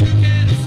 you